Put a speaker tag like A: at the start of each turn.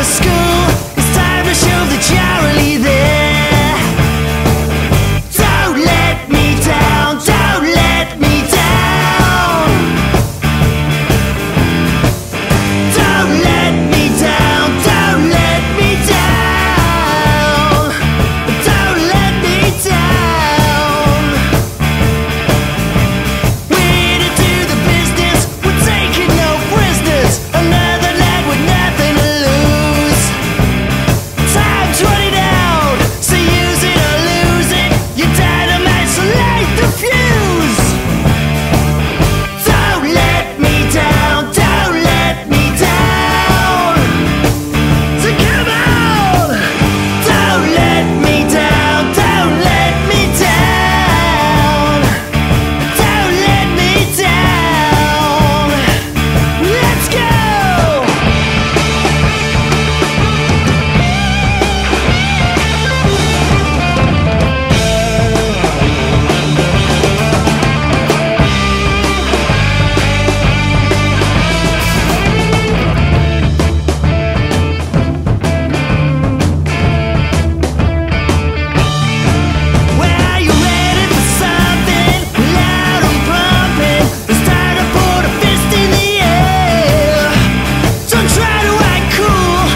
A: was school